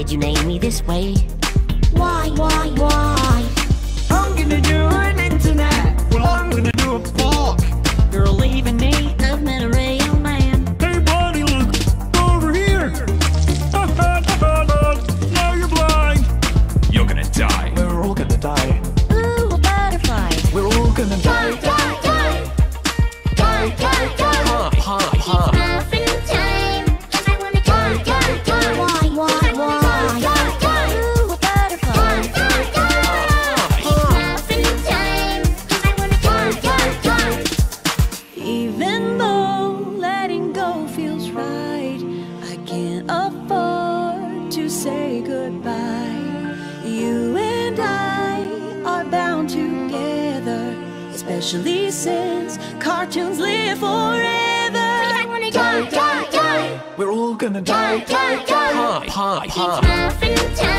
did you name me this way? Why, why, why? To say goodbye. You and I are bound together, especially since cartoons live forever. I wanna die, die, die. We're all gonna die. Die, die, die. Pop, pop. Muffin time.